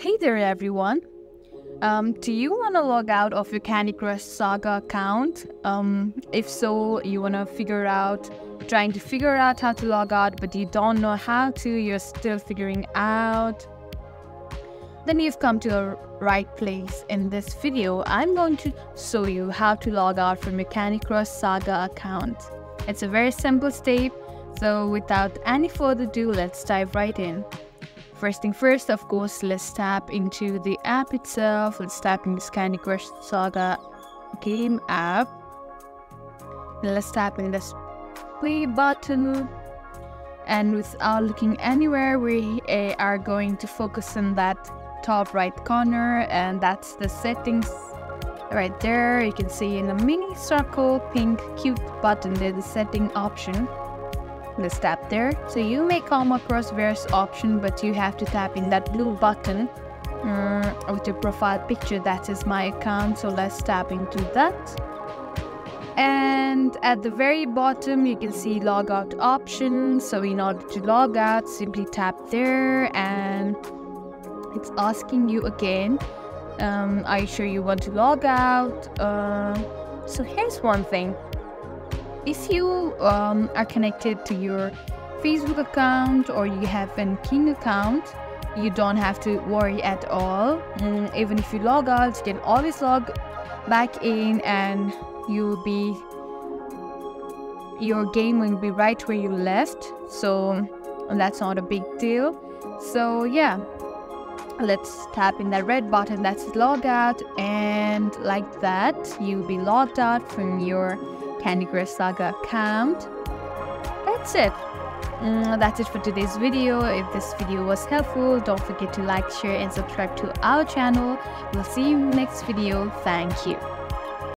Hey there everyone! Um, do you want to log out of your Candy Crush Saga account? Um, if so, you want to figure out, trying to figure out how to log out, but you don't know how to, you're still figuring out, then you've come to a right place. In this video, I'm going to show you how to log out from your Candy Crush Saga account. It's a very simple step, so without any further ado, let's dive right in. First thing first, of course, let's tap into the app itself. Let's tap in into Candy Crush Saga game app. let's tap in this play button. And without looking anywhere, we uh, are going to focus on that top right corner and that's the settings right there. You can see in a mini circle, pink, cute button, there's the setting option let's tap there. So you may come across various options but you have to tap in that blue button uh, with your profile picture that is my account. So let's tap into that. And at the very bottom you can see log out option. So in order to log out simply tap there and it's asking you again um, are you sure you want to log out? Uh, so here's one thing if you um, are connected to your Facebook account or you have an King account, you don't have to worry at all. Mm, even if you log out, you can always log back in and you'll be your game will be right where you left. So that's not a big deal. So yeah, let's tap in that red button that's log out and like that you'll be logged out from your Candy Crush Saga account. That's it. Mm, that's it for today's video. If this video was helpful, don't forget to like, share and subscribe to our channel. We'll see you next video. Thank you.